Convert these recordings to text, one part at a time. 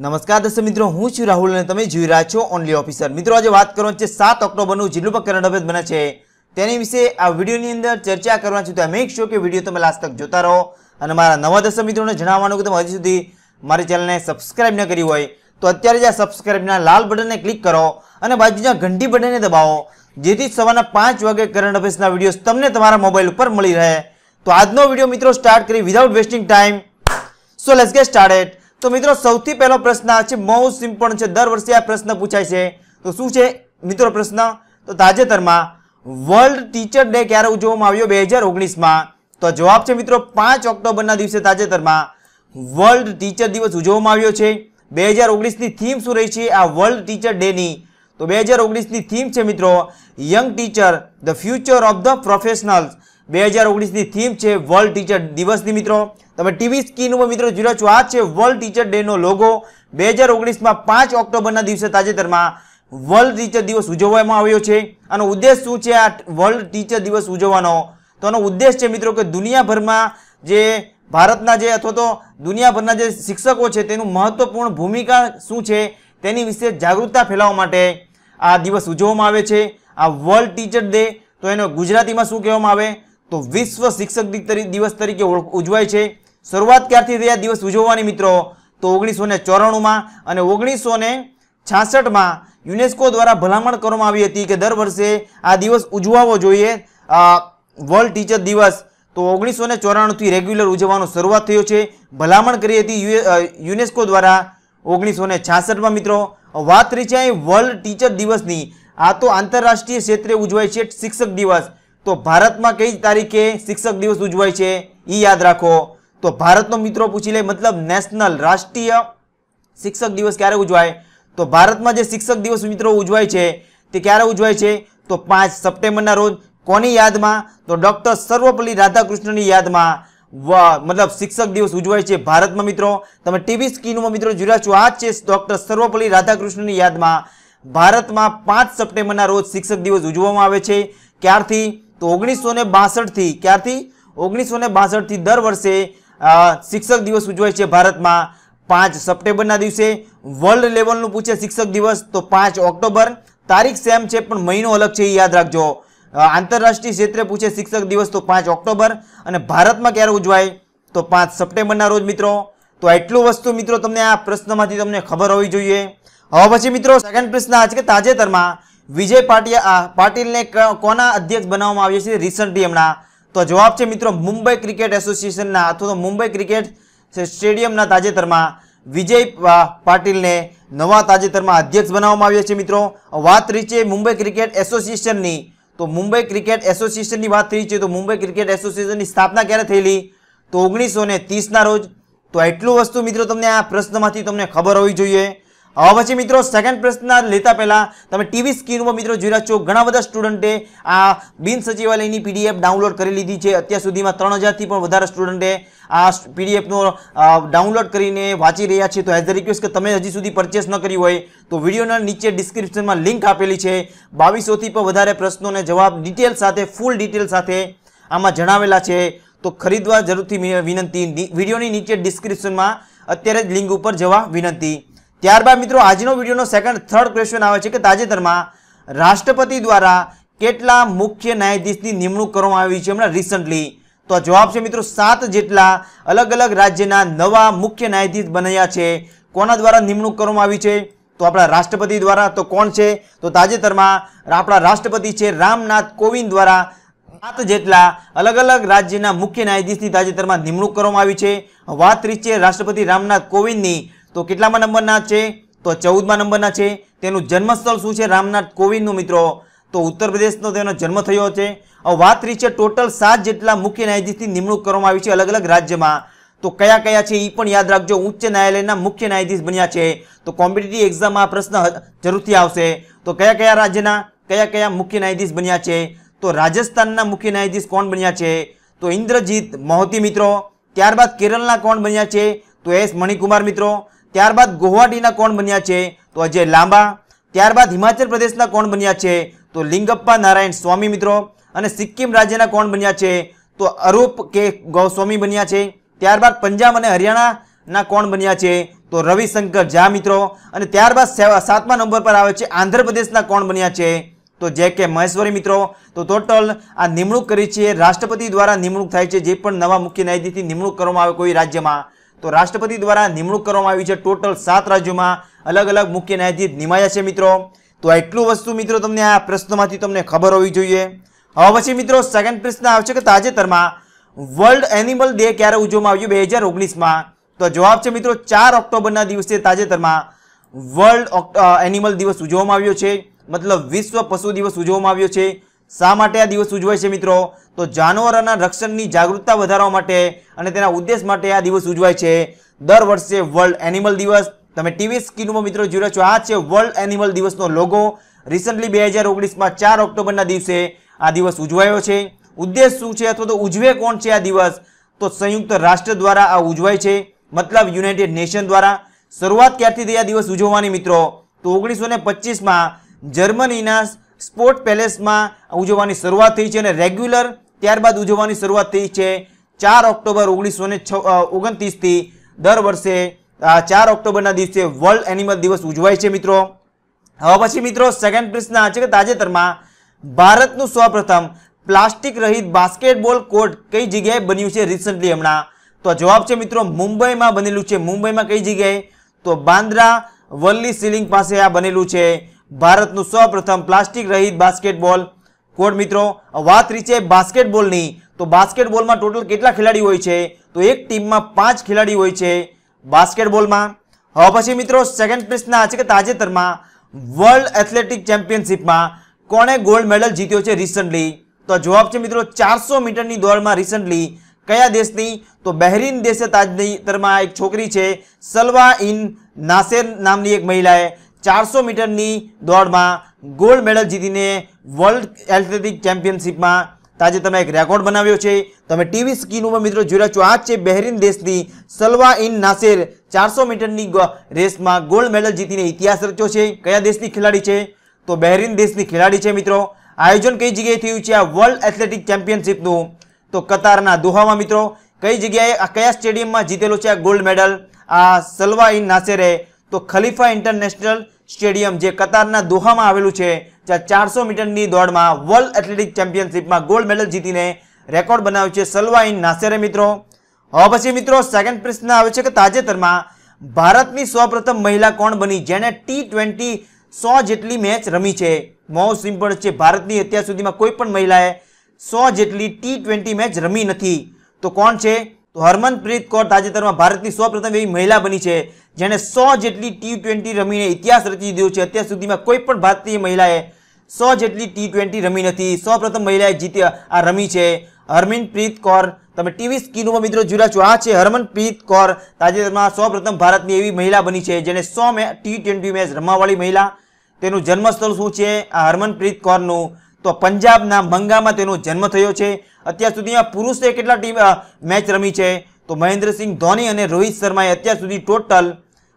નમસ્કાર દર્શક મિત્રો, હું છું રાહુલ અને તમે જોઈ રહ્યા છો ઓનલી ઓફિસર મિત્રો, આજે વાત કરવાની છે સાત ઓક્ટોબરનું જિલ્લું પણ કરંટ અફેર્સ બને છે. તેની વિશે આ વિડીયોની અંદર ચર્ચા કરવાની છું. તો મેક શો કે વીડિયો તમે લાસ્ટ તક જોતા રહો અને મારા નવા દર્શક મિત્રોને જણાવવાનું કે તમે હજી સુધી મારી ચેનલને સબસ્ક્રાઇબ ન કરી હોય, તો અત્યારે જ આ સબસ્ક્રાઇબના લાલ બટનને ક્લિક કરો અને બાજુના ઘંટી બટનને દબાવો, જેથી સવારના પાંચ વાગે કરંટ અફેર્સના વીડિયો તમને તમારા મોબાઈલ ઉપર મળી રહે. તો આજનો વીડિયો મિત્રો સ્ટાર્ટ કરી without wasting time so let's get started તો મિત્રો, સૌથી પહેલો પ્રશ્ન છે મોસ્ટ સિમ્પલ છે. દર વર્ષે આ પ્રશ્ન પૂછાય છે. તો શું છે? મિત્રો, પ્રશ્ન. તો તાજેતરમાં વર્લ્ડ ટીચર ડે ક્યારે ઉજવવામાં આવ્યો? બે હજાર ઓગણીસમાં. તો જવાબ છે મિત્રો, પાંચ ઓક્ટોબરના દિવસે તાજેતરમાં વર્લ્ડ ટીચર દિવસ ઉજવવામાં આવ્યો છે. બે હજાર ઓગણીસની થીમ શું રહી છે? આ વર્લ્ડ ટીચર ડેની તો બે હજાર ઓગણીસની થીમ છે મિત્રો young teacher the future of the professionals બે હજાર ઓગણીસની થીમ છે વર્લ્ડ ટીચર દિવસની મિત્રો. તમે ટીવી સ્ક્રીન મિત્રો જોઈ રહ્યા છો, આ છે વર્લ્ડ ટીચર ડેનો લોગો બે હજાર ઓગણીસમાં પાંચ ઓક્ટોબરના દિવસે તાજેતરમાં વર્લ્ડ ટીચર દિવસ ઉજવવામાં આવ્યો છે. આનો ઉદ્દેશ શું છે આ વર્લ્ડ ટીચર દિવસ ઉજવવાનો? તો આનો ઉદ્દેશ છે મિત્રો કે દુનિયાભરમાં જે ભારતના જે અથવા તો દુનિયાભરના જે શિક્ષકો છે તેનું મહત્વપૂર્ણ ભૂમિકા શું છે તેની વિશે જાગૃતતા ફેલાવવા માટે આ દિવસ ઉજવવામાં આવે છે. આ વર્લ્ડ ટીચર ડે તો એનો ગુજરાતીમાં શું કહેવામાં આવે? તો વિશ્વ શિક્ષક દિવસ તરીકે ઉજવાય છે. શરૂઆત ક્યારથી થઈ આ દિવસ ઉજવવાની મિત્રો? તો ઓગણીસો ને ચોરાણુંમાં અને ઓગણીસો ને છાસઠમાં યુનેસ્કો દ્વારા ભલામણ કરવામાં આવી હતી કે દર વર્ષે આ દિવસ ઉજવાવો જોઈએ. વર્લ્ડ ટીચર દિવસ. તો ઓગણીસો ને ચોરાણુંથી રેગ્યુલર ઉજવવાનો શરૂઆત થયો છે. ભલામણ કરી હતી યુનેસ્કો દ્વારા ઓગણીસો ને છાસઠમાં મિત્રો. વાત રહી છે વર્લ્ડ ટીચર દિવસની. આ તો આંતરરાષ્ટ્રીય ક્ષેત્રે ઉજવાય છે શિક્ષક દિવસ. તો ભારતમાં કઈ તારીખે શિક્ષક દિવસ ઉજવાય છે એ યાદ રાખો. તો ભારતનો મિત્રો પૂછી લે, મતલબ નેશનલ રાષ્ટ્રીય શિક્ષક દિવસ ક્યારે ઉજવાય? તો ભારતમાં જે શિક્ષક દિવસ મિત્રો ઉજવાય છે, તે ક્યારે ઉજવાય છે? તો પાંચ સપ્ટેમ્બરના રોજ. કોની યાદમાં? તો ડૉક્ટર સર્વપલ્લી રાધાકૃષ્ણની યાદમાં મતલબ શિક્ષક દિવસ ઉજવાય છે ભારતમાં મિત્રો. તમે ટીવી સ્ક્રીનમાં મિત્રો જોયા છો, આ છે ડૉક્ટર સર્વપલ્લી રાધાકૃષ્ણની યાદમાં ભારતમાં પાંચ સપ્ટેમ્બરના રોજ શિક્ષક દિવસ ઉજવવામાં આવે છે. ક્યારથી? તો ઓગણીસો ને બાસઠથી ક્યારથી? ઓગણીસો ને બાસઠથી દર વર્ષે શિક્ષક દિવસ ઉજવાય છે ભારતમાં. પાંચ સપ્ટેમ્બરના દિવસે વર્લ્ડ લેવલનું પૂછે શિક્ષક દિવસ, તો પાંચ ઓક્ટોબર. તારીખ સેમ છે, પણ મહિનો અલગ છે, એ યાદ રાખજો. આંતરરાષ્ટ્રીય ક્ષેત્રે પૂછે શિક્ષક દિવસ, તો પાંચ ઓક્ટોબર. અને ભારતમાં ક્યારે ઉજવાય? તો પાંચ સપ્ટેમ્બરના રોજ, મિત્રો. તો એટલું વસ્તુ, મિત્રો, તમને આ પ્રશ્નમાંથી તમને ખબર હોવી જોઈએ. હવે પછી, મિત્રો સેકન્ડ પ્રશ્ન આજ કે તાજેતરમાં વિજય પાટિયા પાટીલને કોના અધ્યક્ષ બનાવવામાં આવ્યો છે રિસન્ટલી હમણાં તો જવાબ છે મિત્રો મુંબઈ ક્રિકેટ એસોસિએશનના. અથવા તો મુંબઈ ક્રિકેટ સ્ટેડિયમના તાજેતરમાં વિજય પાટીલને નવા તાજેતરમાં અધ્યક્ષ બનાવવામાં આવ્યા છે મિત્રો. વાત રહી છે મુંબઈ ક્રિકેટ એસોસિએશનની. તો મુંબઈ ક્રિકેટ એસોસિએશનની વાત થઈ છે તો મુંબઈ ક્રિકેટ એસોસિએશનની સ્થાપના ક્યારે થયેલી? તો ઓગણીસો ને ત્રીસના રોજ. તો એટલું વસ્તુ મિત્રો તમને આ પ્રશ્નમાંથી તમને ખબર હોવી જોઈએ. હવે પછી મિત્રો સેકન્ડ પ્રશ્ન લેતા પહેલાં તમે ટીવી સ્ક્રીન ઉપર મિત્રો જોઈ રહ્યા છો, ઘણા બધા સ્ટુડન્ટે આ બિન સચિવાલયની પીડીએફ ડાઉનલોડ કરી લીધી છે. અત્યાર સુધીમાં ત્રણ હજારથી પણ વધારે સ્ટુડન્ટે આ પીડીએફનો ડાઉનલોડ કરીને વાંચી રહ્યા છે. તો એઝ અ રિક્વેસ્ટ કે તમે હજી સુધી પરચેસ ન કરી હોય, તો વિડીયોના નીચે ડિસ્ક્રિપ્શનમાં લિંક આપેલી છે. બાવીસોથી પણ વધારે પ્રશ્નોને જવાબ ડિટેલ સાથે ફૂલ ડિટેલ સાથે આમાં જણાવેલા છે. તો ખરીદવા જરૂરથી વિનંતી, વિડીયોની નીચે ડિસ્ક્રિપ્શનમાં અત્યારે જ લિંક ઉપર જવા વિનંતી. ત્યારબાદ મિત્રો, આજનો વિડીયોનો સેકન્ડ થર્ડ ક્વેશ્ચન આવે છે કે તાજેતરમાં રાષ્ટ્રપતિ દ્વારા કેટલા મુખ્ય ન્યાયાધીશની નિમણૂક કરવામાં આવી છે હમણાં રિસન્ટલી તો જવાબ છે મિત્રો, સાત જેટલા અલગ અલગ રાજ્યના નવા મુખ્ય ન્યાયાધીશ બન્યા છે. કોના દ્વારા નિમણૂક કરવામાં આવી છે? તો આપણા રાષ્ટ્રપતિ દ્વારા, તો કોણ છે? તો તાજેતરમાં આપણા રાષ્ટ્રપતિ છે રામનાથ કોવિંદ દ્વારા સાત જેટલા અલગ અલગ રાજ્યના મુખ્ય ન્યાયાધીશની તાજેતરમાં નિમણૂક કરવામાં આવી છે. વાત રીત છે રાષ્ટ્રપતિ રામનાથ કોવિંદની. તો કેટલામાં નંબરના છે? તો ચૌદમાં નંબરના છે. તેનું જન્મસ્થળ શું છે? રામનાથ કોવિંદનું, મિત્રો. તો ઉત્તર પ્રદેશનો તેનો જન્મ થયો છે. વાત રહી છે ટોટલ સાત જેટલા મુખ્ય ન્યાયાધીશની નિમણૂક કરવામાં આવી છે અલગ અલગ રાજ્યમાં. તો કયા કયા છે એ પણ યાદ રાખજો. ઉચ્ચ ન્યાયાલયના મુખ્ય ન્યાયાધીશ બન્યા છે. તો કોમ્પિટિટિવ એક્ઝામમાં આ પ્રશ્ન જરૂરથી આવશે. તો કયા કયા રાજ્યના, કયા કયા મુખ્ય ન્યાયાધીશ બન્યા છે? તો રાજસ્થાનના મુખ્ય ન્યાયાધીશ કોણ બન્યા છે? તો ઇન્દ્રજીત મોહતી, મિત્રો. ત્યારબાદ કેરળના કોણ બન્યા છે? તો એસ મણિકુમાર, મિત્રો. ત્યારબાદ ગુવાહાટીના કોણ બન્યા છે? તો અજય લાંબા. ત્યારબાદ હિમાચલ પ્રદેશના કોણ બન્યા છે? તો લિંગપ્પા નારાયણ સ્વામી મિત્રો. અને સિક્કિમ રાજ્યના કોણ બન્યા છે? તો અરૂપ કે ગૌસ્વામી બન્યા છે. ત્યારબાદ પંજાબ અને હરિયાણાના કોણ બન્યા છે? તો રવિશંકર ઝા મિત્રો. અને ત્યારબાદ સાતમા નંબર પર આવે છે આંધ્રપ્રદેશના કોણ બન્યા છે? તો જે કે મહેશ્વરી મિત્રો. તો ટોટલ આ નિમણૂક કરી છે. રાષ્ટ્રપતિ દ્વારા નિમણૂક થાય છે. જે પણ નવા મુખ્ય ન્યાયાધીશની નિમણૂક કરવામાં આવે કોઈ રાજ્યમાં તો રાષ્ટ્રપતિ દ્વારા નિમણૂક કરવામાં આવી છે. ટોટલ સાત રાજ્યોમાં અલગ અલગ મુખ્ય ન્યાયાધીશ નિમાયા છે મિત્રો. તો એટલું વસ્તુ મિત્રો તમને આ પ્રશ્નોમાંથી તમને ખબર હોવી જોઈએ. હવે પછી મિત્રો સેકન્ડ પ્રશ્ન આવશે કે તાજેતરમાં વર્લ્ડ એનિમલ ડે ક્યારે ઉજવવામાં આવ્યો બે હજાર ઓગણીસમાં? તો જવાબ છે મિત્રો ચાર ઓક્ટોબરના દિવસે તાજેતરમાં વર્લ્ડ એનિમલ દિવસ ઉજવવામાં આવ્યો છે. મતલબ વિશ્વ પશુ દિવસ ઉજવવામાં આવ્યો છે. શા માટે આ દિવસ ઉજવાય છે મિત્રો? તો જાનવરોના રક્ષણની જાગૃતતા વધારવા માટે અને તેના ઉદ્દેશ માટે આ દિવસ ઉજવાય છે. દર વર્ષે વર્લ્ડ એનિમલ દિવસ. તમે ટીવી સ્ક્રીનમાં મિત્રો જોઈ રહ્યા છો, આ છે વર્લ્ડ એનિમલ દિવસનો લોગો. રિસન્ટલી બે હજાર ઓગણીસમાં ચાર ઓક્ટોબરના દિવસે આ દિવસ ઉજવાયો છે. ઉદ્દેશ શું છે અથવા તો ઉજવે કોણ છે આ દિવસ? તો સંયુક્ત રાષ્ટ્ર દ્વારા આ ઉજવાય છે. મતલબ યુનાઇટેડ નેશન દ્વારા. શરૂઆત ક્યારથી થઈ આ દિવસ ઉજવવાની મિત્રો? તો ઓગણીસો ને પચીસમાં જર્મનીના સ્પોર્ટ પેલેસમાં ઉજવવાની શરૂઆત થઈ છે અને રેગ્યુલર ત્યારબાદ ઉજવવાની શરૂઆત થઈ છે. ચાર ઓક્ટોબર ઓગણીસો ને ઓગણત્રીસથી દર વર્ષે ચાર ઓક્ટોબરના દિવસે વર્લ્ડ એનિમલ દિવસ ઉજવાય છે મિત્રો. હવે પછી મિત્રો સેકન્ડ પ્રશ્ન છે કે તાજેતરમાં ભારતનું સૌપ્રથમ પ્લાસ્ટિક રહિત બાસ્કેટબોલ કોર્ટ કઈ જગ્યાએ બન્યું છે રિસન્ટલી હમણાં? તો જવાબ છે મિત્રો મુંબઈમાં બનેલું છે. મુંબઈમાં કઈ જગ્યાએ? તો બાંદ્રા વલ્લી સીલિંગ પાસે આ બનેલું છે. ભારતનું સૌપ્રથમ પ્લાસ્ટિક રહિત બાસ્કેટબોલ. કોર્ટ મિત્રો? વાત રહી છે બાસ્કેટબોલની. તો બાસ્કેટબોલમાં ટોટલ કેટલા ખેલાડી હોય છે? તો એક ટીમમાં પાંચ ખેલાડી હોય છે બાસ્કેટબોલમાં. હવે પછી મિત્રો સેકન્ડ પ્રશ્ન છે કે તાજેતરમાં વર્લ્ડ એથ્લેટિક ચેમ્પિયનશિપમાં કોણે ગોલ્ડ મેડલ જીત્યો છે રિસન્ટલી તો જવાબ છે મિત્રો ચારસો મીટરની દોડમાં રિસન્ટલી કયા દેશની? તો બહેરીન દેશે તાજેતરમાં એક છોકરી છે સલવા ઇન નાસેર નામની એક મહિલાએ. ચારસો મીટરની દોડમાં ગોલ્ડ મેડલ જીતીને વર્લ્ડ એથ્લેટિક ચેમ્પિયનશિપમાં તાજેતરમાં એક રેકોર્ડ બનાવ્યો છે. તમે ટીવી સ્ક્રીન ઉપર મિત્રો જોઈ રહ્યા છો, આ છે બહેરીન દેશની સલવા ઇન નાસેર. ચારસો મીટરની રેસમાં ગોલ્ડ મેડલ જીતીને ઇતિહાસ રચ્યો છે. કયા દેશની ખેલાડી છે? તો બહેરીન દેશની ખેલાડી છે મિત્રો. આયોજન કઈ જગ્યાએ થયું છે આ વર્લ્ડ એથ્લેટિક ચેમ્પિયનશિપનું? તો કતારના દોહામાં મિત્રો, કઈ જગ્યાએ આ કયા સ્ટેડિયમમાં જીતેલો છે આ ગોલ્ડ મેડલ? આ સલવા ઇન નાસેરે તો ખલીફા ઇન્ટરનેશનલ સ્ટેડિયમ જે કતારના દોહામાં આવેલું છે, જ્યાં ચારસો મીટરની દોડમાં વર્લ્ડ એથ્લેટિક ચેમ્પિયનશિપમાં ગોલ્ડ મેડલ જીતીને રેકોર્ડ બનાવ્યો છે સલવાઈન નાસેરે મિત્રો. હવે પછી મિત્રો સેકન્ડ પ્રશ્ન આવે છે કે તાજેતરમાં ભારતની સૌપ્રથમ મહિલા કોણ બની, જેણે ટી ટ્વેન્ટી સો જેટલી મેચ રમી છે? મોસ્ટ સિમ્પલ છે ભારતની, અત્યાર સુધીમાં કોઈ પણ મહિલાએ સો જેટલી ટી ટ્વેન્ટી મેચ રમી નથી. તો કોણ છે? તો હરમનપ્રીત કૌર તાજેતરમાં ભારતની સૌપ્રથમ એવી મહિલા બની છે, જેણે સો જેટલી ટી ટ્વેન્ટી રમીને ઇતિહાસ રચી દીધો છે. અત્યાર સુધીમાં કોઈ પણ ભારતીય મહિલાએ સો જેટલી ટી ટ્વેન્ટી રમી નથી. સૌપ્રથમ મહિલાએ જીતી આ રમી છે. હરમનપ્રીત કૌર, તમે ટીવી સ્કીનોમાં મિત્રો રહ્યા છો. આ છે હરમનપ્રીત કૌર તાજેતરમાં સૌપ્રથમ ભારતની એવી મહિલા બની છે, જેણે સો મે ટી ટ્વેન્ટી મેચ રમવાવાળી મહિલા. તેનું જન્મસ્થળ શું છે? આ હરમનપ્રીત કૌરનું તો પંજાબના મંગામાં તેનો જન્મ થયો છે. અત્યાર સુધીમાં પુરુષે કેટલા ટીમ મેચ રમી છે? તો મહેન્દ્રસિંહ ધોની અને રોહિત શર્માએ અત્યાર સુધી ટોટલ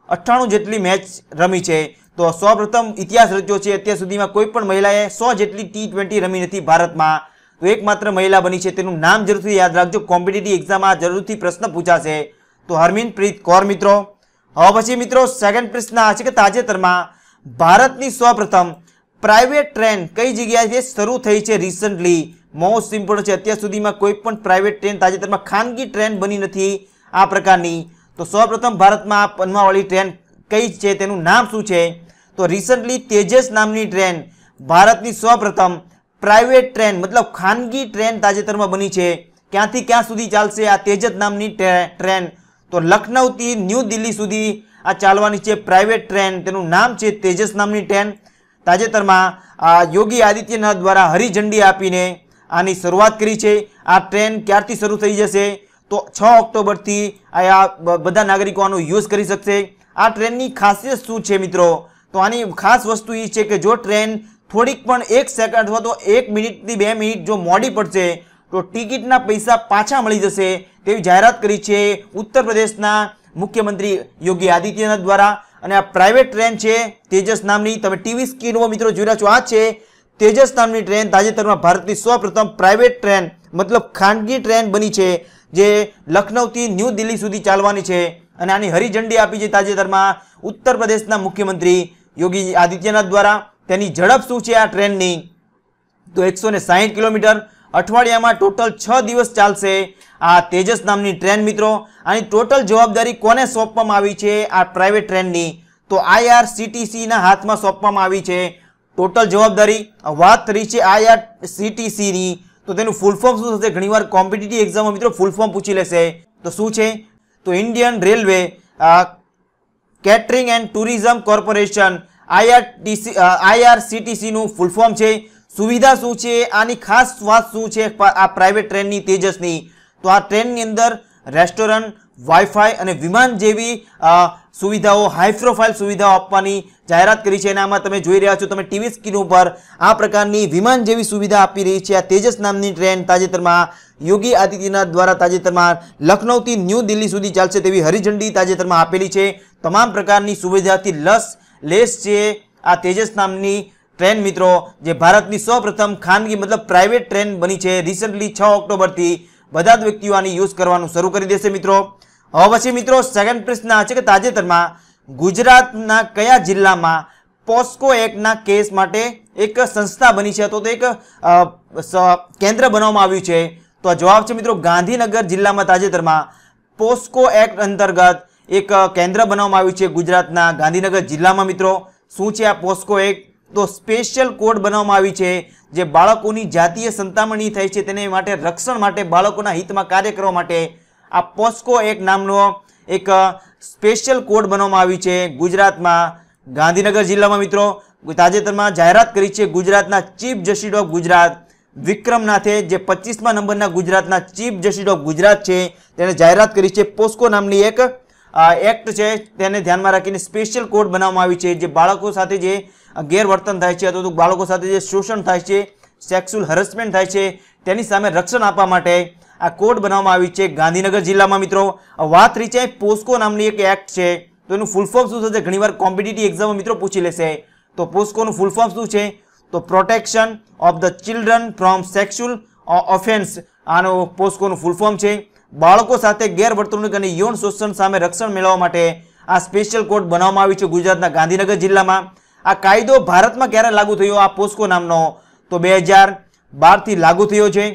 અઠ્ઠાણું જેટલી મેચ રમી છે. તો સૌપ્રથમ ઇતિહાસ રચ્યો છે. અત્યાર સુધીમાં કોઈ પણ મહિલાએ સો જેટલી ટી ટ્વેન્ટી રમી નથી ભારતમાં. તો એકમાત્ર મહિલા બની છે. તેનું નામ જરૂરથી યાદ રાખજો. કોમ્પિટેટિવ એક્ઝામમાં જરૂરથી પ્રશ્ન પૂછાશે. તો હરમીનપ્રીત કૌર મિત્રો. હવે પછી મિત્રો સેકન્ડ પ્રશ્ન આ છે કે તાજેતરમાં ભારતની સૌપ્રથમ પ્રાઇવેટ ટ્રેન કઈ જગ્યાએ શરૂ થઈ છે રિસન્ટલી મોસ્ટ ઇમ્પોર્ટન્ટ છે. અત્યાર સુધીમાં કોઈ પણ પ્રાઇવેટ ટ્રેન તાજેતરમાં ખાનગી ટ્રેન બની નથી આ પ્રકારની. તો સૌપ્રથમ ભારતમાં આ બનવાવાળી ટ્રેન કઈ છે? તેનું નામ શું છે? તો રિસન્ટલી તેજસ નામની ટ્રેન ભારતની સૌપ્રથમ પ્રાઇવેટ ટ્રેન મતલબ ખાનગી ટ્રેન તાજેતરમાં બની છે. ક્યાંથી ક્યાં સુધી ચાલશે આ તેજસ નામની ટ્રેન? તો લખનૌથી ન્યૂ દિલ્હી સુધી આ ચાલવાની છે પ્રાઇવેટ ટ્રેન. તેનું નામ છે તેજસ નામની ટ્રેન. તાજેતરમાં યોગી આદિત્યનાથ દ્વારા હરિઝંડી આપીને આની શરૂઆત કરી છે. આ ટ્રેન ક્યારથી શરૂ થઈ જશે તો છ ઓક્ટોબરથી આ બધા નાગરિકો આનો યુઝ કરી શકશે. આ ટ્રેનની ખાસિયત શું છે મિત્રો? તો આની ખાસ વસ્તુ એ છે કે જો ટ્રેન થોડીક પણ એક સેકન્ડ અથવા તો એક મિનિટથી બે મિનિટ જો મોડી પડશે, તો ટિકિટના પૈસા પાછા મળી જશે તેવી જાહેરાત કરી છે ઉત્તર પ્રદેશના મુખ્યમંત્રી યોગી આદિત્યનાથ દ્વારા. અને આ પ્રાઇવેટ ટ્રેન છે, તેજસ નામની. તમે ટીવી સ્ક્રીનમાં મિત્રો જોઈ રહ્યા છો, આ છે. તેજસ નામની ટ્રેન તાજેતરમાં ભારતની સૌપ્રથમ પ્રાઇવેટ ટ્રેન મતલબ ખાનગી ટ્રેન બની છે, જે લખનૌથી ન્યૂ દિલ્હી સુધી ચાલવાની છે. અને આની હરિઝંડી આપી છે તાજેતરમાં ઉત્તર પ્રદેશના મુખ્યમંત્રી યોગી આદિત્યનાથ દ્વારા. તેની ઝડપ શું છે આ ટ્રેનની તો એકસો કિલોમીટર અઠવાડિયામાં ટોટલ છ દિવસ ચાલશે. આ તેજસ નામની ટ્રેન મિત્રો, આની ટોટલ જવાબદારી કોને સોંપવામાં આવી છે? આ પ્રાઇવેટ ટ્રેનની. તો આઈઆરસીટીસીના હાથમાં સોંપવામાં આવી છે. ટોટલ જવાબદારી, વાત કરી છે આઈઆરસીટીસીની. તો તેનું ફૂલ ફોર્મ શું થશે? ઘણીવાર કોમ્પિટિટિવ એક્ઝામમાં મિત્રો ફૂલ ફોર્મ પૂછી લેશે. તો શું છે? તો Indian railway catering and tourism corporation IRTC આઈઆરસીટીસીનું full form છે. સુવિધા શું છે? આની ખાસ વાત શું છે? આ પ્રાઇવેટ ટ્રેનની તેજસની. તો આ ટ્રેનની અંદર રેસ્ટોરન્ટ વાઈફાઈ અને વિમાન જેવી સુવિધાઓ હાઈ પ્રોફાઇલ સુવિધાઓ આપવાની જાહેરાત કરી છે. અને આમાં તમે જોઈ રહ્યા છો, તમે ટીવી સ્ક્રીન ઉપર આ પ્રકારની વિમાન જેવી સુવિધા આપી રહી છે. આ તેજસ નામની ટ્રેન તાજેતરમાં યોગી આદિત્યનાથ દ્વારા તાજેતરમાં લખનૌથી ન્યૂ દિલ્હી સુધી ચાલશે તેવી હરિઝંડી તાજેતરમાં આપેલી છે. તમામ પ્રકારની સુવિધાથી લસ લેસ છે આ તેજસ નામની ટ્રેન મિત્રો, જે ભારતની સૌપ્રથમ ખાનગી મતલબ પ્રાઇવેટ ટ્રેન બની છે રિસન્ટલી છ ઓક્ટોબરથી બધા જ વ્યક્તિઓ આની યુઝ કરવાનું શરૂ કરી દેશે મિત્રો. હવે પછી મિત્રો સેકન્ડ પ્રશ્ન છે કે તાજેતરમાં ગુજરાતના કયા જિલ્લામાં પોસ્કો એક્ટના કેસ માટે એક સંસ્થા બની છે? તો એક કેન્દ્ર બનાવવામાં આવ્યું છે. તો જવાબ છે મિત્રો, ગાંધીનગર જિલ્લામાં તાજેતરમાં પોસ્કો એક્ટ અંતર્ગત એક કેન્દ્ર બનાવવામાં આવ્યું છે ગુજરાતના ગાંધીનગર જિલ્લામાં મિત્રો. શું છે આ પોસ્કો એક્ટ? તો સ્પેશિયલ કોડ બનાવવામાં આવી છે, જે બાળકોની જાતીય સંતામણી થાય છે, તેને માટે રક્ષણ માટે, બાળકોના હિતમાં કાર્ય કરવા માટે આ પોસ્કો એક નામનો એક સ્પેશિયલ કોડ બનાવવામાં આવી છે ગુજરાતમાં. ગાંધીનગર જિલ્લામાં મિત્રો, તાજેતરમાં જાહેરાત કરી છે ગુજરાતના ચીફ જસ્ટિસ ઓફ ગુજરાત. વિક્રમનાથે જે પચીસમા નંબરના ગુજરાતના ચીફ જસ્ટિસ ઓફ ગુજરાત છે તેણે જાહેરાત કરી છે. પોસ્કો નામની એક એક્ટ છે તેને ધ્યાનમાં રાખીને સ્પેશિયલ કોડ બનાવવામાં આવી છે. જે બાળકો સાથે જે ગેરવર્તન થાય છે અથવા તો બાળકો સાથે જે શોષણ થાય છે સેક્સ્યુઅલ હરસમેન્ટ થાય છે, તેની સામે રક્ષણ આપવા માટે આ કોડ બનાવવામાં આવી છે ગાંધીનગર જિલ્લામાં મિત્રો. વાત રહી છે પોસ્કો નામની એક એક્ટ છે. તો એનું ફૂલ ફોર્મ શું થશે? ઘણીવાર કોમ્પિટિટિવ એક્ઝામમાં મિત્રો પૂછી લેશે. તો પોસ્કોનું ફૂલ ફોર્મ શું છે? તો protection of the children from sexual offence આનો પોસ્કોનું ફૂલ ફોર્મ છે. બાળકો સાથે ગેરવર્તણૂક અને યૌન શોષણ સામે રક્ષણ મેળવવા માટે આ સ્પેશિયલ કોડ બનાવવામાં આવી છે ગુજરાતના ગાંધીનગર જિલ્લામાં. આ કાયદો ભારતમાં ક્યારે લાગુ થયો? આ પોસ્કો નામનો. તો બે હજાર બારથી લાગુ થયો છે.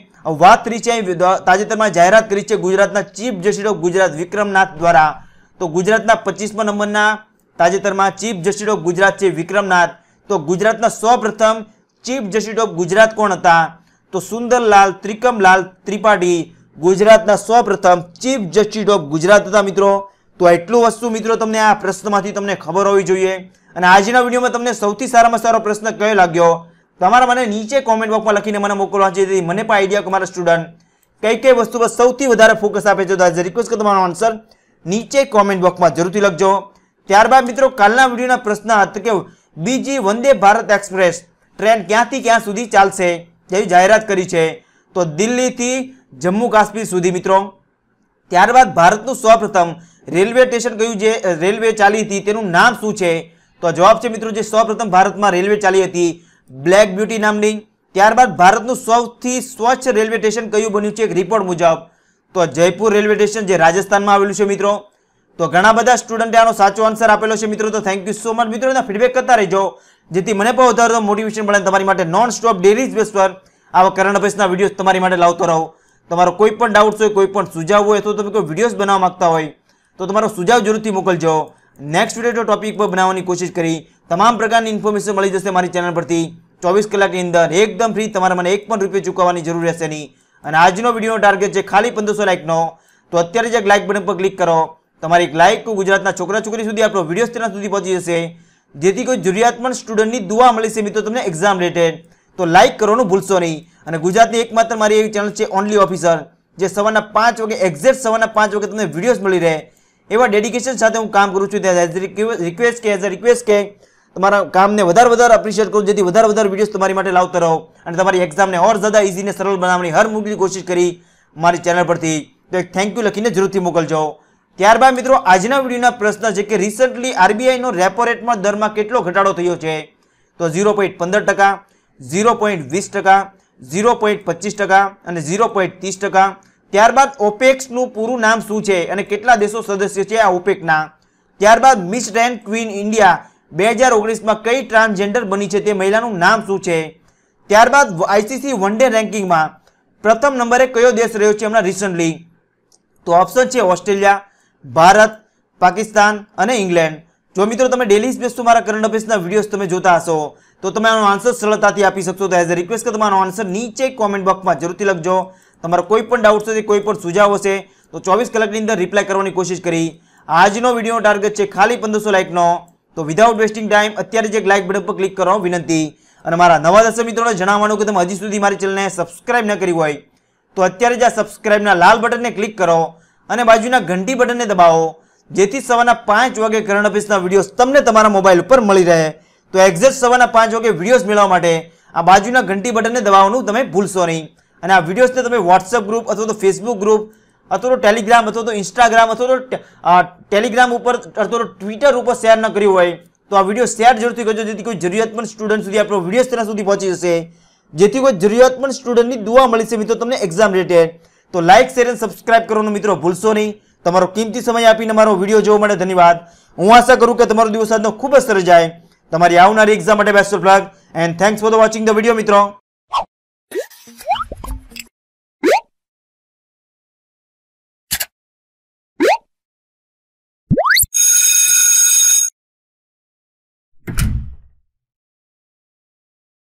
વાત કરી છે તાજેતરમાં જાહેરાત કરી છે ગુજરાતના chief justice of Gujarat Vikramnath દ્વારા. તો ગુજરાતના પચીસમા નંબરના તાજેતરમાં ચીફ જસ્ટિસ ઓફ ગુજરાત છે વિક્રમનાથ. તો ગુજરાતના સૌપ્રથમ ચીફ જસ્ટિસ ઓફ ગુજરાત કોણ હતા? તો સુંદરલાલ, ત્રિકમલાલ ત્રિપાઠી ગુજરાતના સૌપ્રથમ ચીફ જસ્ટિસ ઓફ ગુજરાત હતા મિત્રો. તો એટલું વસ્તુ મિત્રો તમને આ પ્રશ્નમાંથી તમને ખબર હોવી જોઈએ. અને આજના વિડીયોમાં તમને સૌથી સારામાં સારો પ્રશ્ન કયો લાગ્યો? તમારા મને નીચે કોમેન્ટ બોક્સમાં લખીને મને મોકલવા છે. જેથી મને પણ આઈડિયા કે મારા સ્ટુડન્ટ કઈ કઈ વસ્તુ પર સૌથી વધારે ફોકસ આપે છે. તો આજે રિક્વેસ્ટ કે તમારો આન્સર નીચે કોમેન્ટ બોક્સમાં જરૂરથી લખજો. ત્યારબાદ મિત્રો કાલના વિડીયોના પ્રશ્ન હતા કે બીજી વંદે ભારત એક્સપ્રેસ ટ્રેન ક્યાંથી ક્યાં સુધી ચાલશે? જેવી જાહેરાત કરી છે. તો દિલ્હીથી જમ્મુ કાશ્મીર સુધી મિત્રો. ત્યારબાદ ભારતનું સૌપ્રથમ રેલવે સ્ટેશન કયું જે રેલવે ચાલી હતી તેનું નામ શું છે? તો જવાબ છે મિત્રો જે સૌપ્રથમ ભારતમાં રેલવે ચાલી હતી, બ્લેક બ્યુટી નામની. ત્યારબાદ ભારતનું સૌથી સ્વચ્છ રેલવે સ્ટેશન કયું બન્યું છે? એક રિપોર્ટ મુજબ. તો જયપુર રેલવે સ્ટેશન જે રાજસ્થાનમાં આવેલું છે મિત્રો. તો ઘણા બધા સ્ટુડન્ટે આનો સાચો આન્સર આપેલો છે મિત્રો. તો થેન્ક યુ સો મચ મિત્રો, એના ફીડબેક કરતા રહેજો. જેથી મને પણ વધારે મોટિવેશન મળે તમારી માટે નોન સ્ટોપ ડેરીઝ બેસ આવા કરંટ અફેર્સના વિડીયોઝ તમારી માટે લાવતો રહો. તમારો કોઈ પણ ડાઉટ્સ હોય, કોઈ પણ સુઝાવ હોય, અથવા તમે કોઈ વિડીયોઝ બનાવવા માગતા હોય, તો તમારો સુઝાવ જરૂરથી મોકલજો. નેક્સ્ટ વીડિયો ટોપિક પર બનાવવાની કોશિશ કરી. તમામ પ્રકારની ઇન્ફોર્મેશન મળી જશે મારી ચેનલ પરથી. ચોવીસ કલાકની અંદર એકદમ ફ્રી તમારે મને એક પણ રૂપિયા ચૂકવવાની જરૂર રહેશે નહીં. અને આજનો વિડીયોનો ટાર્ગેટ છે ખાલી પંદરસો લાઇકનો તો અત્યારે જ એક લાઇક બટન પર ક્લિક કરો. તમારી એક લાઇક ગુજરાતના છોકરા છોકરી સુધી આપણો વીડિયો તેના સુધી પહોંચી જશે. જેથી કોઈ જરૂરિયાતમંદ સ્ટુડન્ટની દુઆ મળી છે મિત્રો તમને એક્ઝામ રિલેટેડ તો લાઇક કરવાનું ભૂલશો નહીં. અને ગુજરાતની એકમાત્ર મારી એવી ચેનલ છે ઓનલી ઓફિસર જે સવારના પાંચ વાગે એક્ઝેક્ટ સવારના પાંચ વાગે તમને વિડીયોઝ મળી રહે. એવા ડેડિકેશન સાથે હું કામ કરું છું. ત્યાં રિક્વેસ્ટ કે એઝ અ રિક્વેસ્ટ કે, તમારા કામને વધારે વધારે અપ્રિશિએટ કરું, જેથી વધારે વધારે વિડીયોઝ તમારી માટે લાવતા રહો. અને તમારી એક્ઝામને ઓર જ્યાદા ઇઝીને સરળ બનાવવાની હર મૂકી કોશિશ કરી મારી ચેનલ પરથી. તો એક થેન્ક યુ લખીને જરૂરથી મોકલજો. ત્યારબાદ મિત્રો, આજના વિડીયોના પ્રશ્ન છે કે રિસન્ટલી આરબીઆઈનો રેપો રેટમાં દરમાં કેટલો ઘટાડો થયો છે? તો ઝીરો પોઈન્ટ પંદર ટકા ઝીરો પોઈન્ટ વીસ ટકા, ઝીરો પોઈન્ટ પચીસ ટકા અને ઝીરો પોઈન્ટ ત્રીસ ટકા. ત્યારબાદ ઓપેક્સનું પૂરું નામ શું છે અને કેટલા દેશો સદસ્ય છે આ ઓપેકના? ત્યારબાદ મિસ રેન્ડ ક્વીન ઇન્ડિયા બે હજાર ઓગણીસમાં કઈ ટ્રાન્સજેન્ડર બની છે તે મહિલાનું નામ શું છે? ત્યારબાદ આઈસીસી વન ડે રેન્કિંગમાં પ્રથમ નંબરે કયો દેશ રહ્યો છે હમણાં રિસન્ટલી તો ઓપ્શન છે ઓસ્ટ્રેલિયા, ભારત, પાકિસ્તાન અને ઇંગ્લેન્ડ. જો મિત્રો તમે ડેલી બેસતું મારા કરંટ અફેર્સના વિડીયોઝ તમે જોતા હશો તો તમે આનો આન્સર સરળતાથી આપી શકશો. તો એઝ અ રિક્વેસ્ટ કે તમારો આન્સર નીચે કોમેન્ટ બોક્સમાં જરૂરથી લખજો. તમારો કોઈ પણ ડાઉટ હશે, કોઈ પણ સુઝાવ હશે, તો ચોવીસ કલાકની અંદર રિપ્લાય કરવાની કોશિશ કરી. આજનો વીડિયો ટાર્ગેટ છે ખાલી પંદરસો લાઇકનો તો વિધાઉટ વેસ્ટિંગ ટાઈમ અત્યારે જે લાઇક બટન પર ક્લિક કરો વિનંતી. અને મારા નવા દર્શક મિત્રોને જણાવવાનું કે તમે હજી સુધી મારી ચેનલને સબસ્ક્રાઇબ ન કરી હોય, તો અત્યારે જ આ સબસ્ક્રાઇબના લાલ બટનને ક્લિક કરો અને બાજુના ઘંટી બટનને દબાવો, જેથી સવારના પાંચ વાગે કરંટ અફેર્સના વીડિયો તમને તમારા મોબાઈલ ઉપર મળી રહે. તો એક્ઝેક્ટ સવારના પાંચ વાગે વિડીયોઝ મેળવવા માટે આ બાજુના ઘંટી બટનને દબાવવાનું તમે ભૂલશો નહીં. અને આ વિડીયોઝને તમે વોટ્સઅપ ગ્રુપ અથવા તો ફેસબુક ગ્રુપ અથવા તો ટેલિગ્રામ અથવા તો ઇન્સ્ટાગ્રામ અથવા તો ટેલિગ્રામ ઉપર અથવા તો ટ્વિટર ઉપર શેર ન કર્યું હોય, તો આ વીડિયો શેર જરૂરથી કરજો, જેથી કોઈ જરૂરિયાતમંદ સ્ટુડન્ટ સુધી આપણો વીડિયો તેના સુધી પહોંચી જશે. જેથી કોઈ જરૂરિયાતમંદ સ્ટુડન્ટની દુઆ મળી છે મિત્રો તમને એક્ઝામ રિલેટેડ તો લાઇક શેર અને સબસ્ક્રાઇબ કરવાનું મિત્રો ભૂલશો નહીં. તમારો કિંમતી સમય આપીને મારો વીડિયો જોવા માટે ધન્યવાદ. હું આશા કરું કે તમારો દિવસ આજનો ખૂબ જ સરસ જાય. તમારી આવનારી એક્ઝામ માટે best of luck and thanks for the watching the video મિત્રો.